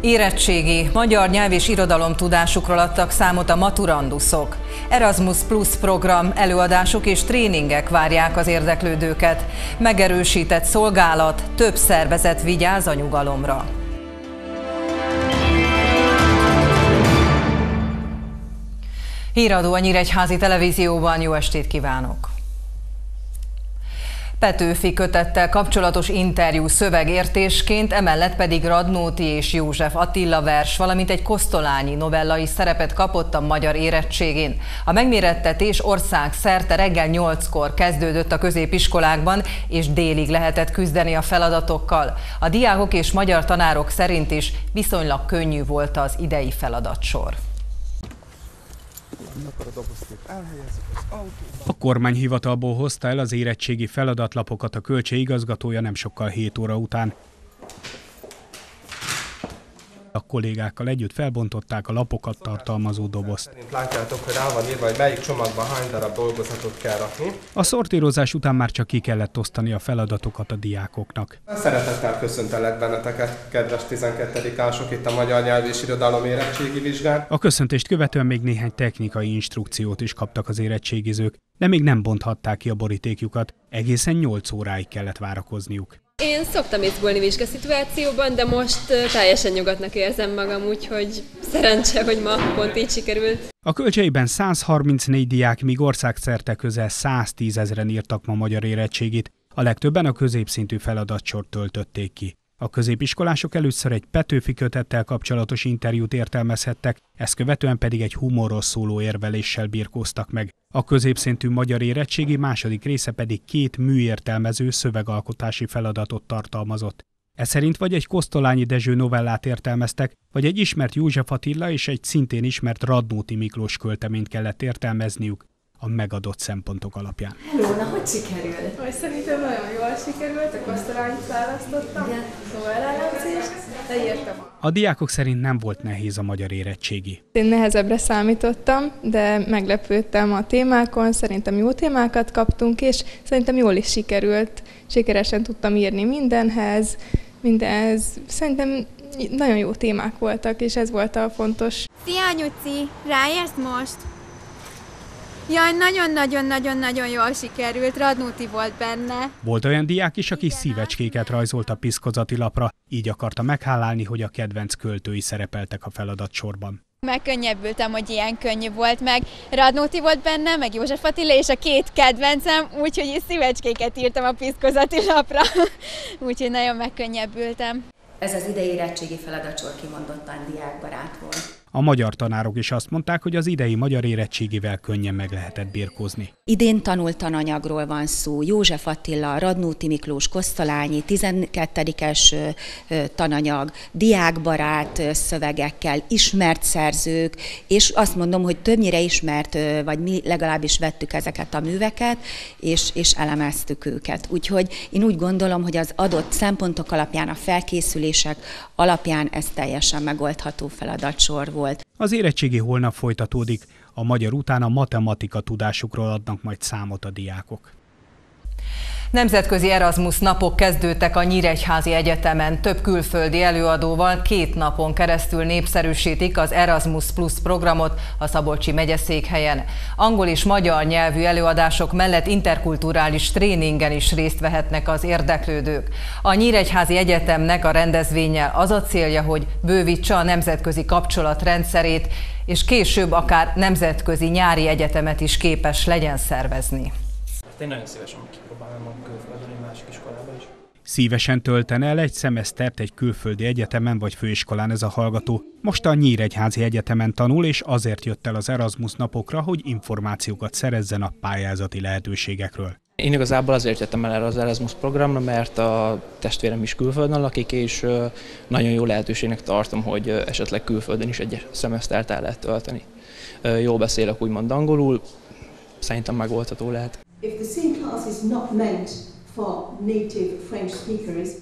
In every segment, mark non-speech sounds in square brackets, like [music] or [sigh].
Érettségi, magyar nyelv és irodalom tudásukról adtak számot a maturanduszok. Erasmus Plus program, előadások és tréningek várják az érdeklődőket. Megerősített szolgálat, több szervezet vigyáz a nyugalomra. Híradó a Nyíregyházi Televízióban, jó estét kívánok! Petőfi kötettel kapcsolatos interjú szövegértésként, emellett pedig Radnóti és József Attila vers, valamint egy kosztolányi novella is szerepet kapott a magyar érettségén. A megmérettetés ország szerte reggel 8-kor kezdődött a középiskolákban, és délig lehetett küzdeni a feladatokkal. A diákok és magyar tanárok szerint is viszonylag könnyű volt az idei feladatsor. Akkor a dobozt elhelyezzük az autóba. A kormányhivatalból hozta el az érettségi feladatlapokat a kölcsé igazgatója nem sokkal 7 óra után. A kollégákkal együtt felbontották a lapokat tartalmazó dobozt. Látjátok, hogy rá van írva, hogy melyik csomagban hány darab dolgozatot kell rakni. A szortírozás után már csak ki kellett osztani a feladatokat a diákoknak. Szeretettel köszöntelek benneteket, kedves 12-ások itt a Magyar Nyelv és Irodalom érettségi vizsgán. A köszöntést követően még néhány technikai instrukciót is kaptak az érettségizők, de még nem bonthatták ki a borítékjukat, egészen 8 óráig kellett várakozniuk. Én szoktam izgulni vizsgaszituációban, de most teljesen nyugodtnak érzem magam, úgyhogy szerencse, hogy ma pont így sikerült. A kölcseiben 134 diák, míg országszerte közel 110 ezeren írtak ma magyar érettségit, a legtöbben a középszintű feladatsort töltötték ki. A középiskolások először egy Petőfi kötettel kapcsolatos interjút értelmezhettek, ezt követően pedig egy humorról szóló érveléssel birkóztak meg. A középszintű magyar érettségi második része pedig két műértelmező szövegalkotási feladatot tartalmazott. Ez szerint vagy egy Kosztolányi Dezső novellát értelmeztek, vagy egy ismert József Attila és egy szintén ismert Radnóti Miklós költeményt kellett értelmezniük a megadott szempontok alapján. Hello, na hogy sikerült? Hogy szerintem nagyon jól sikerült, a kosztolányt választottam, Igen. novellálemzést, de írtam. A diákok szerint nem volt nehéz a magyar érettségi. Én nehezebbre számítottam, de meglepődtem a témákon, szerintem jó témákat kaptunk, és szerintem jól is sikerült. Sikeresen tudtam írni mindenhez, mindenhez. Szerintem nagyon jó témák voltak, és ez volt a fontos. Szia, anyuci! Ráérsz most? Jaj, nagyon-nagyon-nagyon-nagyon jól sikerült, Radnóti volt benne. Volt olyan diák is, aki szívecskéket rajzolt a piszkozati lapra, így akarta meghálálni, hogy a kedvenc költői szerepeltek a feladatsorban. Megkönnyebbültem, hogy ilyen könnyű volt, meg Radnóti volt benne, meg József Attila, és a két kedvencem, úgyhogy én szívecskéket írtam a piszkozati lapra. [laughs] úgyhogy nagyon megkönnyebbültem. Ez az idei érettségi feladatsor kimondottan diákbarát volt. A magyar tanárok is azt mondták, hogy az idei magyar érettségivel könnyen meg lehetett birkózni. Idén tanult tananyagról van szó. József Attila, Radnóti Miklós, Kosztolányi, 12-es ö, ö, tananyag, diákbarát szövegekkel, ismert szerzők, és azt mondom, hogy többnyire ismert, vagy mi legalábbis vettük ezeket a műveket, és, és elemeztük őket. Úgyhogy én úgy gondolom, hogy az adott szempontok alapján, a felkészülések alapján ez teljesen megoldható feladatsor volt. Az érettségi holnap folytatódik, a magyar után a matematika tudásukról adnak majd számot a diákok. Nemzetközi Erasmus napok kezdődtek a Nyíregyházi Egyetemen. Több külföldi előadóval két napon keresztül népszerűsítik az Erasmus Plus programot a Szabolcsi megyeszékhelyen. Angol és magyar nyelvű előadások mellett interkulturális tréningen is részt vehetnek az érdeklődők. A Nyíregyházi Egyetemnek a rendezvényel az a célja, hogy bővítse a nemzetközi kapcsolat rendszerét, és később akár nemzetközi nyári egyetemet is képes legyen szervezni. Én nagyon szívesen kipróbálom a külföldön egy másik iskolába is. Szívesen töltene el egy szemesztert egy külföldi egyetemen vagy főiskolán ez a hallgató. Most a Nyíregyházi Egyetemen tanul, és azért jött el az Erasmus napokra, hogy információkat szerezzen a pályázati lehetőségekről. Én igazából azért jöttem el erre az Erasmus programra, mert a testvérem is külföldön lakik, és nagyon jó lehetőségnek tartom, hogy esetleg külföldön is egy szemesztert el lehet tölteni. Jól beszélek úgymond angolul, szerintem megoldható lehet. If the same class is not meant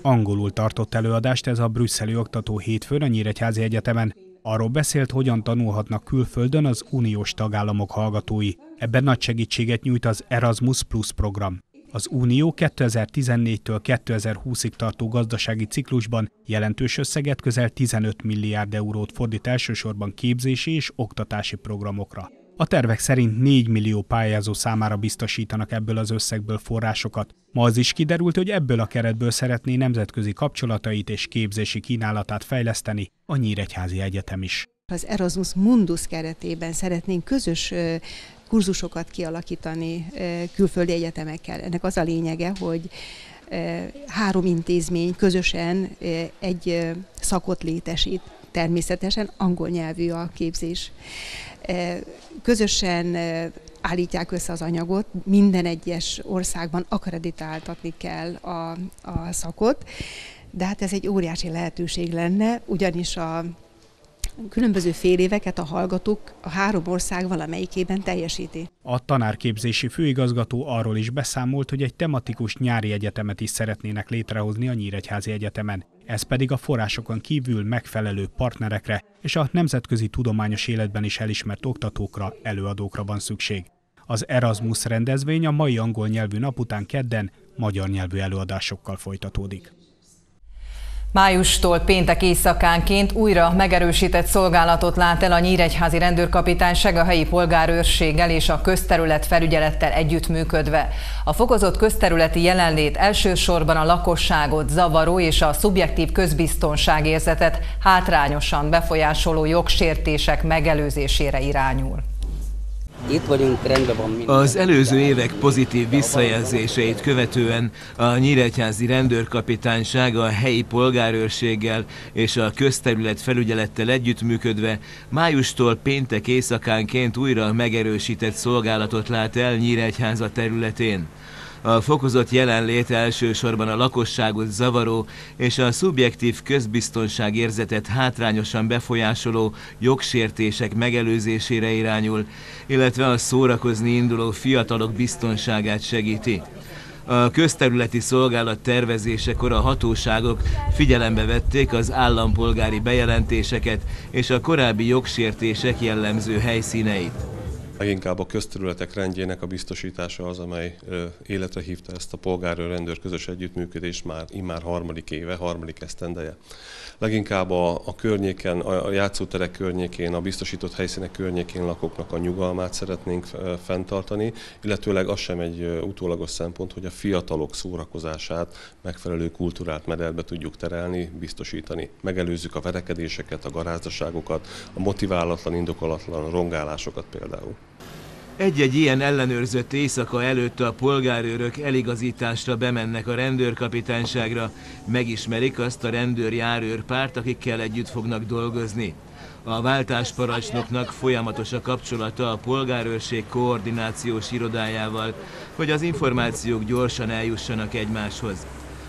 Angolul tartott előadást ez a brüsszeli oktató hétfőn a Nyíregyházi Egyetemen. Arról beszélt, hogyan tanulhatnak külföldön az uniós tagállamok hallgatói. Ebben nagy segítséget nyújt az Erasmus Plus program. Az Unió 2014-től 2020-ig tartó gazdasági ciklusban jelentős összeget közel 15 milliárd eurót fordít elsősorban képzési és oktatási programokra. A tervek szerint 4 millió pályázó számára biztosítanak ebből az összegből forrásokat. Ma az is kiderült, hogy ebből a keretből szeretné nemzetközi kapcsolatait és képzési kínálatát fejleszteni a Nyíregyházi Egyetem is. Az Erasmus Mundus keretében szeretnénk közös kurzusokat kialakítani külföldi egyetemekkel. Ennek az a lényege, hogy három intézmény közösen egy szakot létesít. Természetesen angol nyelvű a képzés. Közösen állítják össze az anyagot, minden egyes országban akreditáltatni kell a, a szakot, de hát ez egy óriási lehetőség lenne, ugyanis a különböző fél éveket a hallgatók a három ország valamelyikében teljesíti. A tanárképzési főigazgató arról is beszámolt, hogy egy tematikus nyári egyetemet is szeretnének létrehozni a Nyíregyházi Egyetemen. Ez pedig a forrásokon kívül megfelelő partnerekre és a nemzetközi tudományos életben is elismert oktatókra, előadókra van szükség. Az Erasmus rendezvény a mai angol nyelvű nap után kedden magyar nyelvű előadásokkal folytatódik. Májustól péntek éjszakánként újra megerősített szolgálatot lát el a Nyíregyházi rendőrkapitányság a helyi polgárőrséggel és a közterület felügyelettel együttműködve. A fokozott közterületi jelenlét elsősorban a lakosságot zavaró és a szubjektív közbiztonságérzetet hátrányosan befolyásoló jogsértések megelőzésére irányul. Itt vagyunk, rendben van minden. Az előző évek pozitív visszajelzéseit követően a Nyíregyházi rendőrkapitányság a helyi polgárőrséggel és a közterület felügyelettel együttműködve májustól péntek éjszakánként újra megerősített szolgálatot lát el Nyíregyháza területén. A fokozott jelenlét elsősorban a lakosságot zavaró és a szubjektív közbiztonság érzetet hátrányosan befolyásoló jogsértések megelőzésére irányul, illetve a szórakozni induló fiatalok biztonságát segíti. A közterületi szolgálat tervezésekor a hatóságok figyelembe vették az állampolgári bejelentéseket és a korábbi jogsértések jellemző helyszíneit. Leginkább a közterületek rendjének a biztosítása az, amely életre hívta ezt a polgárőr-rendőr közös együttműködést már immár harmadik éve, harmadik esztendeje. Leginkább a, a környéken, a játszóterek környékén, a biztosított helyszínek környékén lakóknak a nyugalmát szeretnénk fenntartani, illetőleg az sem egy utólagos szempont, hogy a fiatalok szórakozását megfelelő kultúrát mederbe tudjuk terelni, biztosítani. Megelőzzük a verekedéseket, a garázdaságokat, a motiválatlan, indokolatlan rongálásokat például. Egy-egy ilyen ellenőrzött éjszaka előtt a polgárőrök eligazításra bemennek a rendőrkapitányságra, megismerik azt a rendőrjárőrpárt, akikkel együtt fognak dolgozni. A váltásparancsnoknak folyamatos a kapcsolata a polgárőrség koordinációs irodájával, hogy az információk gyorsan eljussanak egymáshoz.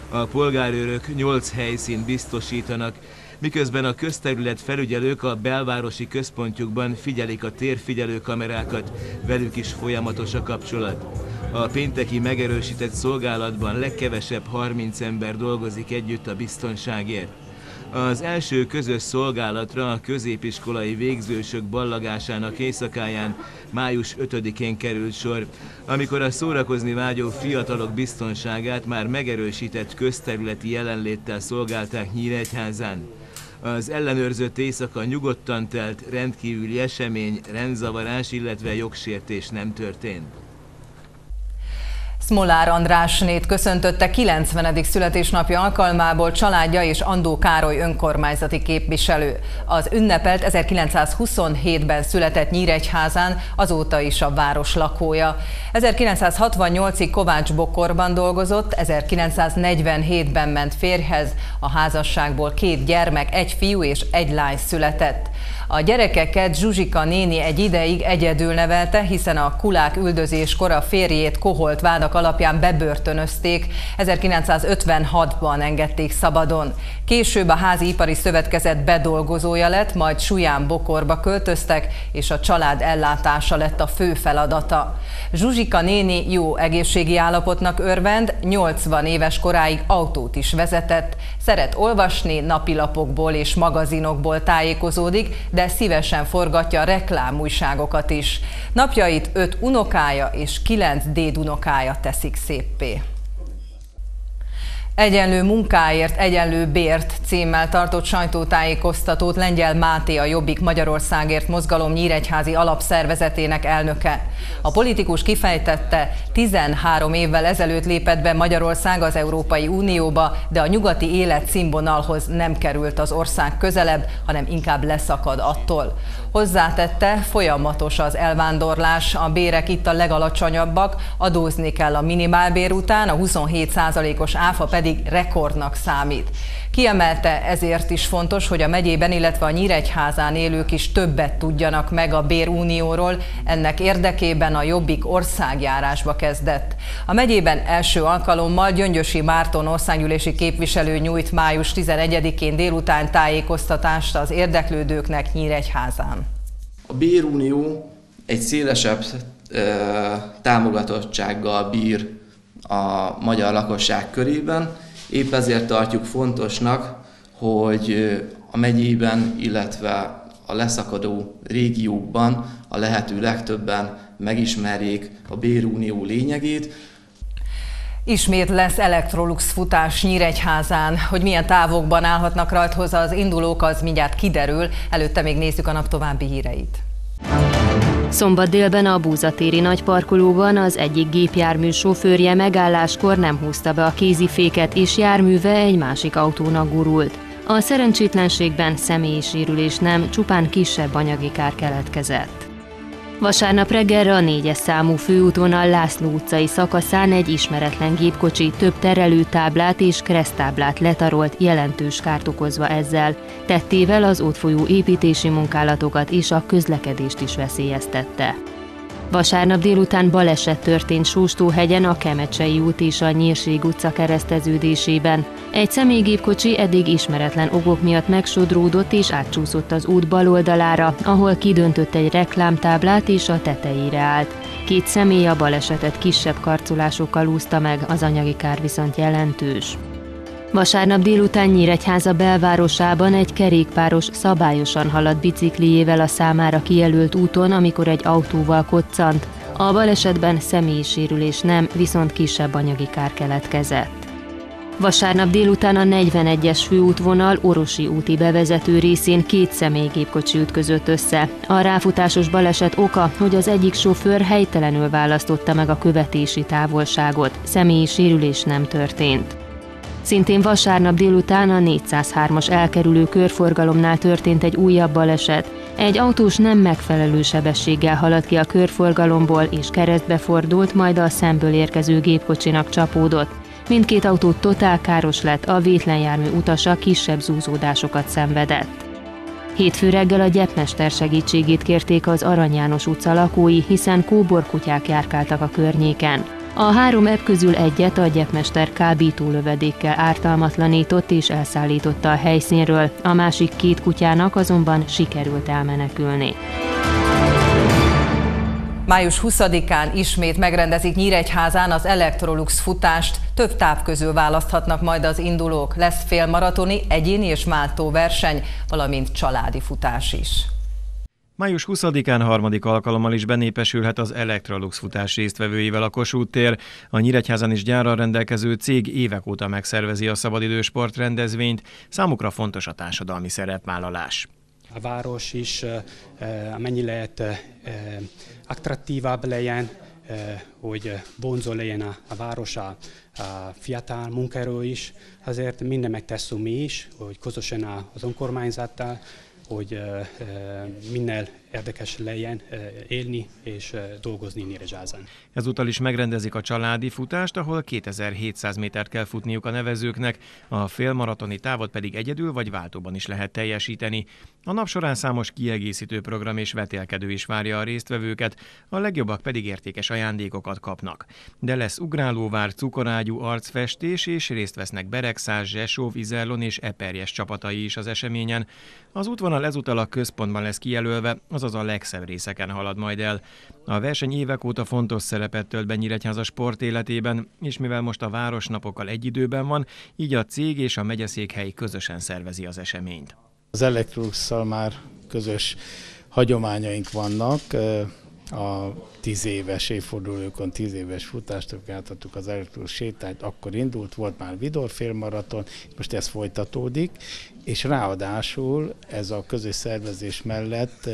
A polgárőrök 8 helyszínt biztosítanak, miközben a közterület felügyelők a belvárosi központjukban figyelik a térfigyelő kamerákat, velük is folyamatos a kapcsolat. A pénteki megerősített szolgálatban legkevesebb 30 ember dolgozik együtt a biztonságért. Az első közös szolgálatra a középiskolai végzősök ballagásának éjszakáján május 5-én került sor, amikor a szórakozni vágyó fiatalok biztonságát már megerősített közterületi jelenléttel szolgálták Nyíregyházán. Az ellenőrzött éjszaka nyugodtan telt, rendkívüli esemény, rendzavarás, illetve jogsértés nem történt. Smolár Andrásnét köszöntötte 90. születésnapja alkalmából családja és Andó Károly önkormányzati képviselő. Az ünnepelt 1927-ben született Nyíregyházán, azóta is a város lakója. 1968-ig Kovács Bokorban dolgozott, 1947-ben ment férjhez, a házasságból két gyermek, egy fiú és egy lány született. A gyerekeket Zsuzsika néni egy ideig egyedül nevelte, hiszen a kulák üldözéskor a férjét koholt vádak alapján bebörtönözték, 1956-ban engedték szabadon. Később a Házi Ipari Szövetkezet bedolgozója lett, majd Suján Bokorba költöztek, és a család ellátása lett a fő feladata. Zsuzsika néni jó egészségi állapotnak örvend, 80 éves koráig autót is vezetett, szeret olvasni, napilapokból és magazinokból tájékozódik, de szívesen forgatja reklámújságokat is. Napjait öt unokája és kilenc dédunokája teszik széppé. Egyenlő munkáért, egyenlő bért címmel tartott sajtótájékoztatót Lengyel Máté a Jobbik Magyarországért mozgalom nyíregyházi alapszervezetének elnöke. A politikus kifejtette, 13 évvel ezelőtt lépett be Magyarország az Európai Unióba, de a nyugati életszínvonalhoz nem került az ország közelebb, hanem inkább leszakad attól. Hozzátette, folyamatos az elvándorlás, a bérek itt a legalacsonyabbak, adózni kell a minimálbér után, a 27%-os áfa pedig rekordnak számít. Kiemelte ezért is fontos, hogy a megyében, illetve a Nyíregyházán élők is többet tudjanak meg a bérunióról, ennek érdekében a Jobbik országjárásba kezdett. A megyében első alkalommal Gyöngyösi Márton országgyűlési képviselő nyújt május 11-én délután tájékoztatást az érdeklődőknek Nyíregyházán. A bérunió egy szélesebb támogatottsággal bír a magyar lakosság körében, Épp ezért tartjuk fontosnak, hogy a megyében, illetve a leszakadó régiókban a lehető legtöbben megismerjék a bérunió lényegét, Ismét lesz Electrolux futás Nyíregyházán. Hogy milyen távokban állhatnak rajthoz az indulók, az mindjárt kiderül. Előtte még nézzük a nap további híreit. Szombat délben a Búzatéri nagyparkolóban az egyik gépjármű sofőrje megálláskor nem húzta be a kéziféket, és járműve egy másik autónak gurult. A szerencsétlenségben személyi sérülés nem, csupán kisebb anyagi kár keletkezett. Vasárnap reggelre a négyes számú főútvonal László utcai szakaszán egy ismeretlen gépkocsi több terelőtáblát és keresztáblát letarolt, jelentős kárt okozva ezzel. Tettével az ott folyó építési munkálatokat és a közlekedést is veszélyeztette. Vasárnap délután baleset történt Sóstóhegyen a Kemecsei út és a Nyírség utca kereszteződésében. Egy személygépkocsi eddig ismeretlen okok miatt megsodródott és átcsúszott az út bal oldalára, ahol kidöntött egy reklámtáblát és a tetejére állt. Két személy a balesetet kisebb karcolásokkal úszta meg, az anyagi kár viszont jelentős. Vasárnap délután Nyíregyháza belvárosában egy kerékpáros szabályosan haladt bicikliével a számára kijelölt úton, amikor egy autóval koccant. A balesetben személyi sérülés nem, viszont kisebb anyagi kár keletkezett. Vasárnap délután a 41-es főútvonal Orosi úti bevezető részén két személygépkocsi ütközött össze. A ráfutásos baleset oka, hogy az egyik sofőr helytelenül választotta meg a követési távolságot, személyi sérülés nem történt. Szintén vasárnap délután a 403-as elkerülő körforgalomnál történt egy újabb baleset. Egy autós nem megfelelő sebességgel haladt ki a körforgalomból és keresztbe fordult, majd a szemből érkező gépkocsinak csapódott. Mindkét autó totál káros lett, a vétlenjármű utasa kisebb zúzódásokat szenvedett. Hétfő reggel a gyepmester segítségét kérték az Arany János utca lakói, hiszen kóborkutyák járkáltak a környéken. A három ebb közül egyet a gyepmester kábító lövedékkel ártalmatlanított és elszállította a helyszínről, a másik két kutyának azonban sikerült elmenekülni. Május 20-án ismét megrendezik Nyíregyházán az Electrolux futást. Több táv közül választhatnak majd az indulók. Lesz félmaratoni, egyéni és máltó verseny, valamint családi futás is. Május 20-án harmadik alkalommal is benépesülhet az Electrolux futás résztvevőivel a Kossuth tér. A Nyíregyházan is gyárral rendelkező cég évek óta megszervezi a szabadidősport rendezvényt. Számukra fontos a társadalmi szerepvállalás. A város is mennyi lehet attraktívabb legyen, hogy vonzó legyen a, a város a, a fiatal munkaerő is. Azért minden megteszünk mi is, hogy közösen az önkormányzattal, hogy minél érdekes legyen élni és dolgozni Nyíregyházán. Ezúttal is megrendezik a családi futást, ahol 2700 métert kell futniuk a nevezőknek, a félmaratoni távot pedig egyedül vagy váltóban is lehet teljesíteni. A nap során számos kiegészítő program és vetélkedő is várja a résztvevőket, a legjobbak pedig értékes ajándékokat kapnak. De lesz ugrálóvár, cukorágyú arcfestés és részt vesznek Beregszás, Zsesóv, Izerlon és Eperjes csapatai is az eseményen. Az útvonal ezúttal a központban lesz kijelölve, azaz a legszebb részeken halad majd el. A verseny évek óta fontos szerepet tölt be Nyíregyháza sport életében, és mivel most a városnapokkal egy időben van, így a cég és a megyeszékhely közösen szervezi az eseményt. Az Electroluxszal már közös hagyományaink vannak, a tíz éves évfordulókon, tíz éves futást, átadtuk az elektronikus sétányt, akkor indult, volt már Vidor félmaraton, most ez folytatódik, és ráadásul ez a közös szervezés mellett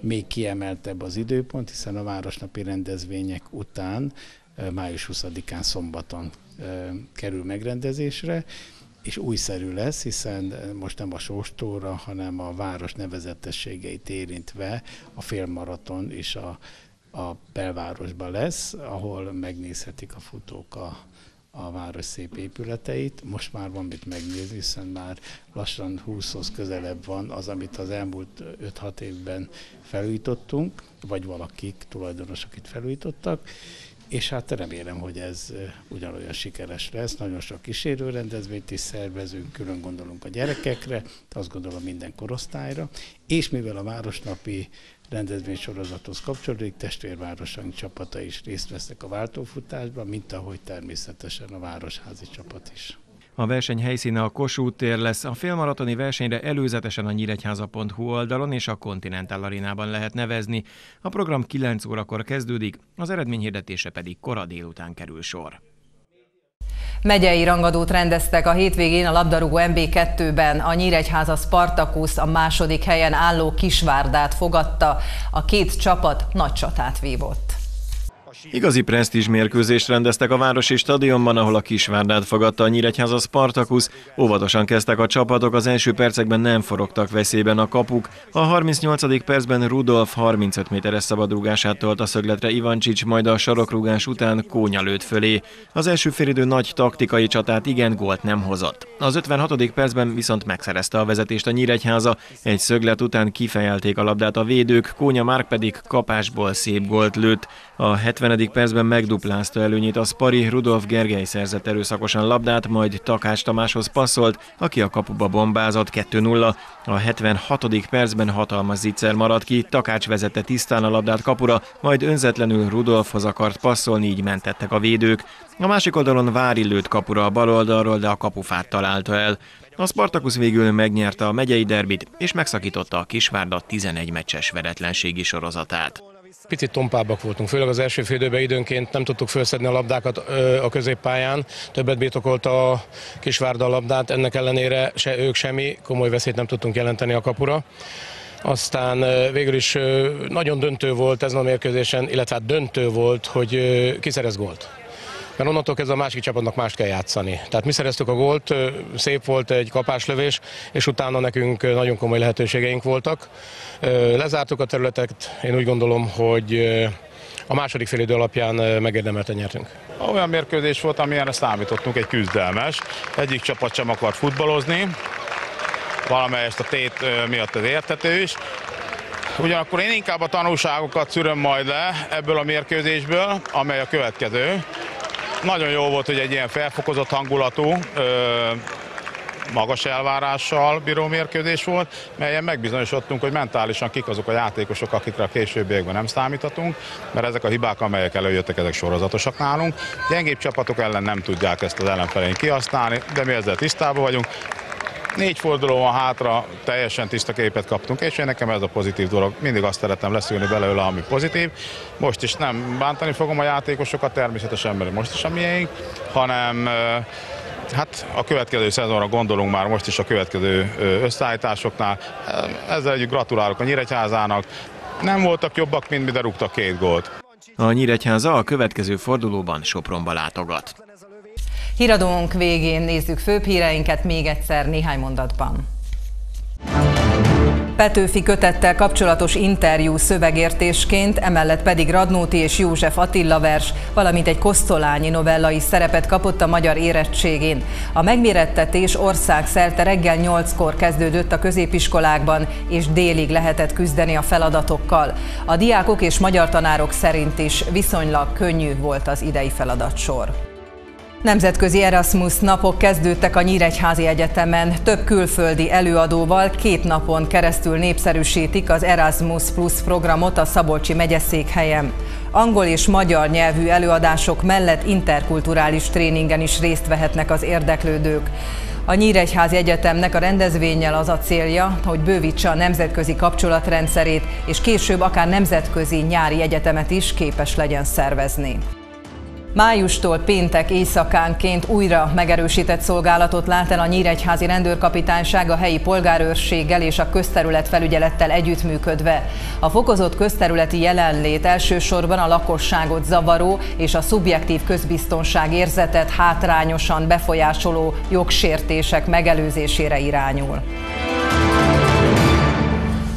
még kiemeltebb az időpont, hiszen a városnapi rendezvények után május 20-án szombaton kerül megrendezésre, és újszerű lesz, hiszen most nem a sóstóra, hanem a város nevezetességeit érintve a félmaraton és a, a belvárosban lesz, ahol megnézhetik a futók a, a város szép épületeit. Most már van mit megnézni, hiszen már lassan 20-hoz közelebb van az, amit az elmúlt 5-6 évben felújítottunk, vagy valakik, tulajdonosok itt felújítottak, és hát remélem, hogy ez ugyanolyan sikeres lesz. Nagyon sok kísérő rendezvényt is szervezünk, külön gondolunk a gyerekekre, azt gondolom minden korosztályra, és mivel a városnapi rendezvénysorozathoz kapcsolódik, testvérvárosaink csapata is részt vesznek a váltófutásban, mint ahogy természetesen a városházi csapat is. A verseny helyszíne a Kossuth tér lesz. A félmaratoni versenyre előzetesen a nyíregyháza.hu oldalon és a Continental Arénában lehet nevezni. A program 9 órakor kezdődik, az eredményhirdetése pedig kora délután kerül sor. Megyei rangadót rendeztek a hétvégén a labdarúgó MB2-ben. A Nyíregyháza Spartacus a második helyen álló Kisvárdát fogadta. A két csapat nagy csatát vívott. Igazi presztízs mérkőzést rendeztek a Városi Stadionban, ahol a Kisvárdát fogadta a Nyíregyháza Spartacus. Óvatosan kezdtek a csapatok, az első percekben nem forogtak veszélyben a kapuk. A 38. percben Rudolf 35 méteres szabadrúgását tolt a szögletre Ivancsics, majd a sarokrúgás után Kónya lőtt fölé. Az első félidő nagy taktikai csatát igen, gólt nem hozott. Az 56. percben viszont megszerezte a vezetést a Nyíregyháza, egy szöglet után kifejelték a labdát a védők, Kónya Márk pedig kapásból szép gólt lőtt. A 70. percben megduplázta előnyét a Spari, Rudolf Gergely szerzett erőszakosan labdát, majd Takács Tamáshoz passzolt, aki a kapuba bombázott 2-0. A 76. percben hatalmas zicser maradt ki, Takács vezette tisztán a labdát kapura, majd önzetlenül Rudolfhoz akart passzolni, így mentettek a védők. A másik oldalon Vári lőtt kapura a bal oldalról, de a kapufát találta el. A Spartacus végül megnyerte a megyei derbit, és megszakította a Kisvárda 11 meccses veretlenségi sorozatát. Picit tompábbak voltunk, főleg az első félidőben időnként nem tudtuk felszedni a labdákat a középpályán. Többet birtokolta a Kisvárda labdát, ennek ellenére se ők semmi komoly veszélyt nem tudtunk jelenteni a kapura. Aztán végül is nagyon döntő volt ezen a mérkőzésen, illetve hát döntő volt, hogy kiszerez gólt mert onnantól kezdve a másik csapatnak mást kell játszani. Tehát mi szereztük a gólt, szép volt egy kapáslövés, és utána nekünk nagyon komoly lehetőségeink voltak. Lezártuk a területet, én úgy gondolom, hogy a második idő alapján megérdemelten nyertünk. Olyan mérkőzés volt, amilyenre számítottunk, egy küzdelmes. Egyik csapat sem akart futballozni, valamelyest a tét miatt az értető is. Ugyanakkor én inkább a tanulságokat szűröm majd le ebből a mérkőzésből, amely a következő. Nagyon jó volt, hogy egy ilyen felfokozott hangulatú, magas elvárással bíró mérkőzés volt, melyen megbizonyosodtunk, hogy mentálisan kik azok a játékosok, akikre a későbbiekben nem számíthatunk, mert ezek a hibák, amelyek előjöttek, ezek sorozatosak nálunk. Gyengébb csapatok ellen nem tudják ezt az ellenfeleink kihasználni, de mi ezzel tisztában vagyunk. Négy forduló van hátra, teljesen tiszta képet kaptunk, és én nekem ez a pozitív dolog. Mindig azt szeretem leszűrni belőle, ami pozitív. Most is nem bántani fogom a játékosokat, természetesen, mert most is a miénk, hanem Hát a következő szezonra gondolunk már most is a következő összeállításoknál. Ezzel együtt gratulálok a Nyíregyházának. Nem voltak jobbak, mint mi, de rúgtak két gólt. A Nyíregyháza a következő fordulóban Sopronba látogat. Híradónk végén nézzük főbb híreinket még egyszer néhány mondatban. Petőfi kötettel kapcsolatos interjú szövegértésként, emellett pedig Radnóti és József Attila vers, valamint egy Kosztolányi novella is szerepet kapott a magyar érettségén. A megmérettetés országszerte reggel 8-kor kezdődött a középiskolákban, és délig lehetett küzdeni a feladatokkal. A diákok és magyar tanárok szerint is viszonylag könnyű volt az idei feladatsor. Nemzetközi Erasmus napok kezdődtek a Nyíregyházi Egyetemen. Több külföldi előadóval két napon keresztül népszerűsítik az Erasmus Plus programot a Szabolcsi megyeszékhelyen. Angol és magyar nyelvű előadások mellett interkulturális tréningen is részt vehetnek az érdeklődők. A Nyíregyházi Egyetemnek a rendezvényel az a célja, hogy bővítse a nemzetközi kapcsolatrendszerét, és később akár nemzetközi nyári egyetemet is képes legyen szervezni. Májustól péntek éjszakánként újra megerősített szolgálatot lát el a Nyíregyházi rendőrkapitányság a helyi polgárőrséggel és a közterület felügyelettel együttműködve. A fokozott közterületi jelenlét elsősorban a lakosságot zavaró és a szubjektív közbiztonság érzetet hátrányosan befolyásoló jogsértések megelőzésére irányul.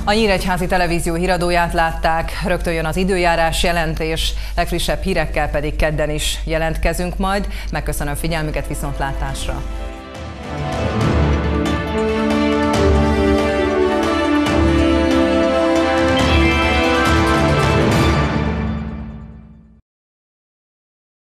A Nyíregyházi Televízió híradóját látták, rögtön jön az időjárás jelentés, legfrissebb hírekkel pedig kedden is jelentkezünk majd. Megköszönöm figyelmüket viszontlátásra!